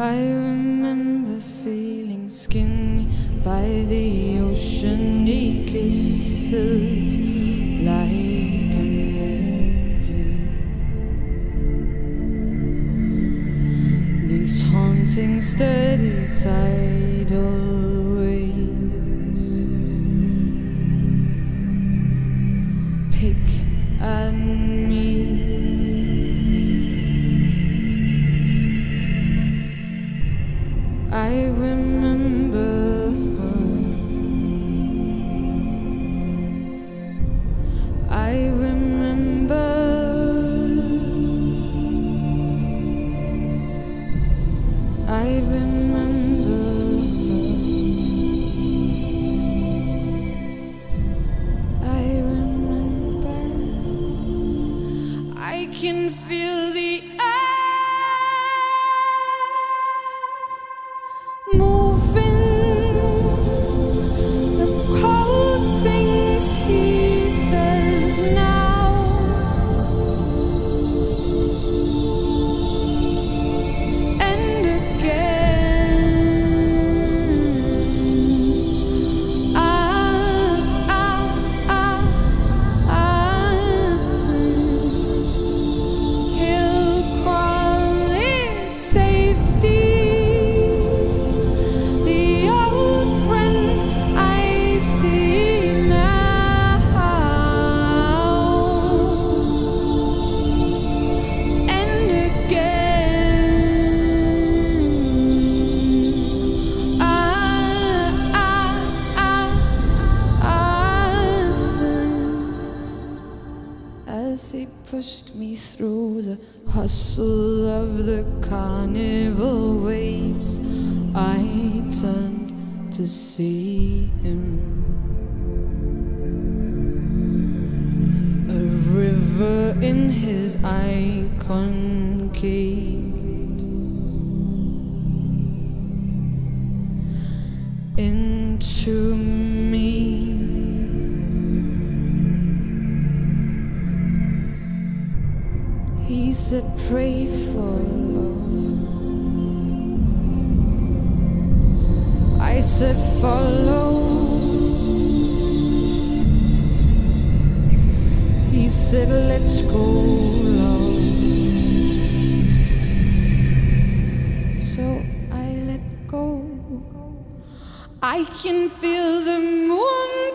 I remember feeling skinny by the ocean. He kisses like a movie. These haunting, steady tidal. I remember As he pushed me through the hustle of the carnival waves, I turned to see him. A river in his eye concaved into me. He said, Pray for love. I said, Follow. He said, Let's go, love. So I let go. I can feel the moon